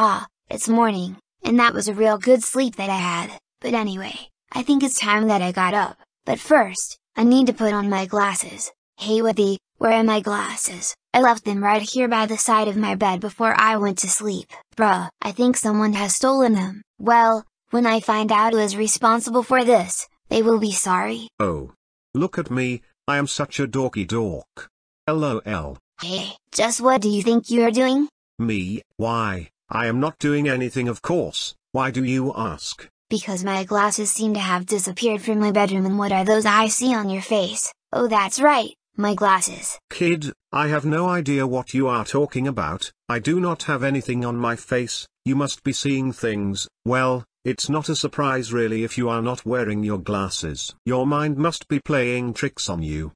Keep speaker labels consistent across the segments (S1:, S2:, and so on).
S1: Ah, it's morning, and that was a real good sleep that I had, but anyway, I think it's time that I got up, but first, I need to put on my glasses. Hey Woody, where are my glasses? I left them right here by the side of my bed before I went to sleep. Bruh, I think someone has stolen them. Well, when I find out who is responsible for this, they will be sorry.
S2: Oh. Look at me, I am such a dorky dork. LOL.
S1: Hey, just what do you think you're doing?
S2: Me, why, I am not doing anything of course, why do you ask?
S1: Because my glasses seem to have disappeared from my bedroom and what are those I see on your face? Oh that's right, my glasses.
S2: Kid, I have no idea what you are talking about, I do not have anything on my face, you must be seeing things, well, it's not a surprise really if you are not wearing your glasses. Your mind must be playing tricks on you.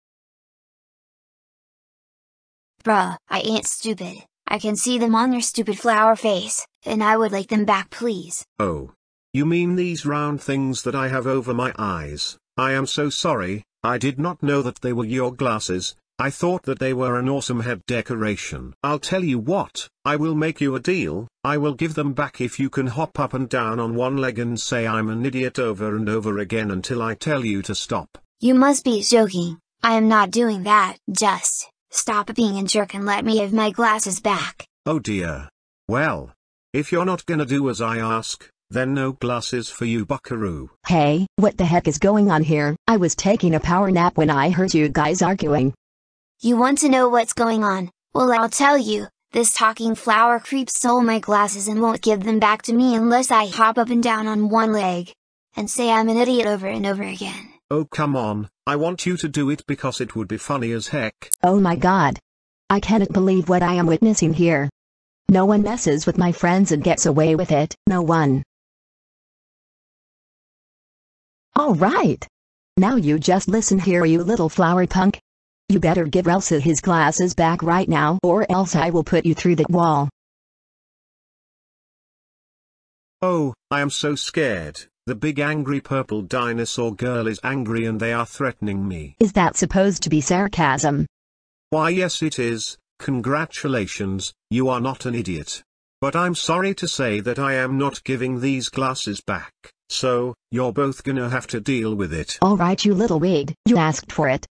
S1: Bruh, I ain't stupid, I can see them on your stupid flower face, and I would like them back please.
S2: Oh. You mean these round things that I have over my eyes, I am so sorry, I did not know that they were your glasses, I thought that they were an awesome head decoration. I'll tell you what, I will make you a deal, I will give them back if you can hop up and down on one leg and say I'm an idiot over and over again until I tell you to stop.
S1: You must be joking, I am not doing that, just, stop being a jerk and let me have my glasses back.
S2: Oh dear. Well. If you're not gonna do as I ask, then no glasses for you buckaroo.
S3: Hey, what the heck is going on here? I was taking a power nap when I heard you guys arguing.
S1: You want to know what's going on? Well I'll tell you, this talking flower creep stole my glasses and won't give them back to me unless I hop up and down on one leg. And say I'm an idiot over and over again.
S2: Oh come on, I want you to do it because it would be funny as heck.
S3: Oh my god. I cannot believe what I am witnessing here. No one messes with my friends and gets away with it. No one. Alright. Now you just listen here you little flower punk. You better give Ralsei his glasses back right now or else I will put you through that wall.
S2: Oh, I am so scared. The big angry purple dinosaur girl is angry and they are threatening me.
S3: Is that supposed to be sarcasm?
S2: Why yes it is, congratulations, you are not an idiot. But I'm sorry to say that I am not giving these glasses back, so, you're both gonna have to deal with it.
S3: Alright you little weed, you asked for it.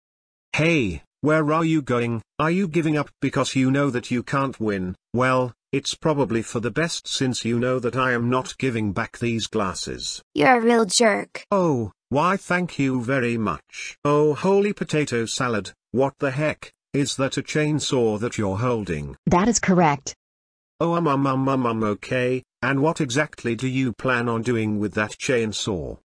S2: Hey, where are you going? Are you giving up because you know that you can't win? Well, it's probably for the best since you know that I am not giving back these glasses.
S1: You're a real jerk.
S2: Oh, why thank you very much. Oh holy potato salad, what the heck, is that a chainsaw that you're holding?
S3: That is correct.
S2: Oh um um um um um okay, and what exactly do you plan on doing with that chainsaw?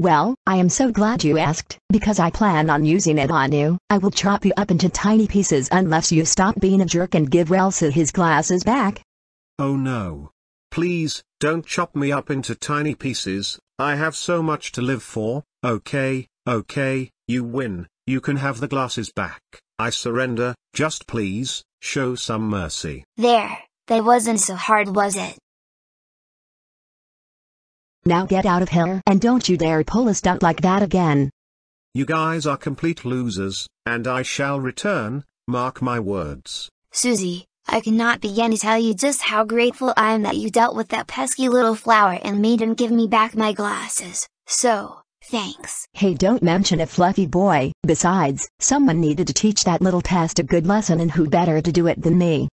S3: Well, I am so glad you asked, because I plan on using it on you. I will chop you up into tiny pieces unless you stop being a jerk and give Ralsei his glasses back.
S2: Oh no. Please, don't chop me up into tiny pieces, I have so much to live for, okay, okay, you win, you can have the glasses back, I surrender, just please, show some mercy.
S1: There, that wasn't so hard was it?
S3: Now get out of here and don't you dare pull a stunt like that again.
S2: You guys are complete losers, and I shall return, mark my words.
S1: Susie, I cannot begin to tell you just how grateful I am that you dealt with that pesky little flower and made him give me back my glasses, so, thanks.
S3: Hey don't mention a fluffy boy, besides, someone needed to teach that little test a good lesson and who better to do it than me.